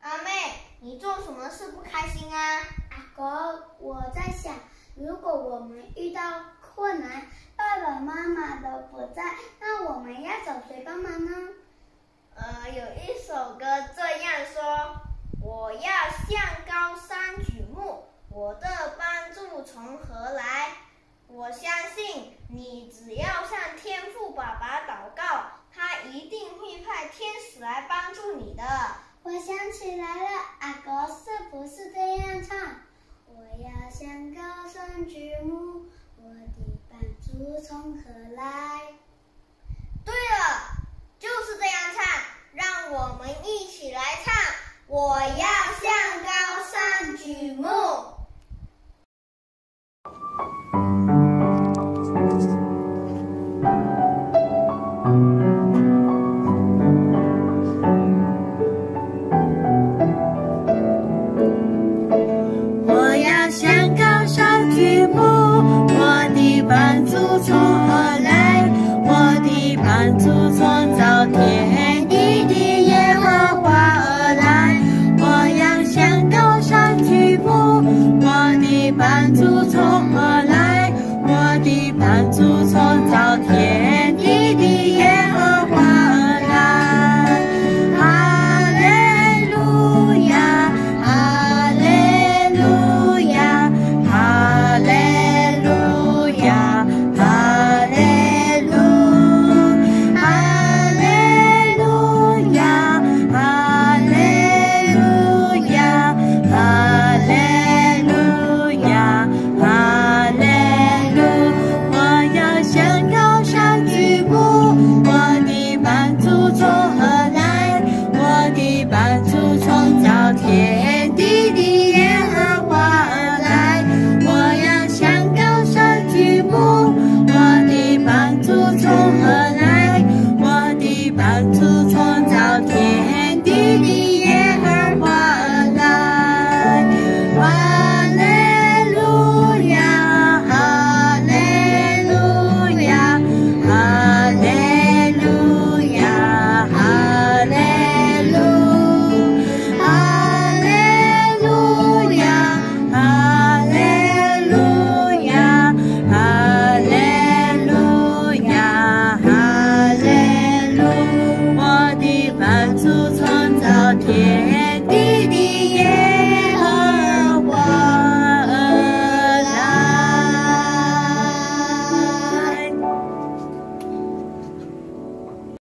阿妹，你做什么事不开心啊？阿哥，我在想，如果我们遇到困难，爸爸妈妈都不在，那我们要找谁帮忙呢？呃，有一首歌这样说：我要向高山举目，我的帮助从何来？我相信你只要向天父爸爸祷告，他一定会派天使来帮助你的。我想起来了，阿哥是不是这样唱？我要向高山举目，我的帮助从何来？帮助创造天地的耶和华而来，我要向高山举目。我的帮助从何来？我的帮助。until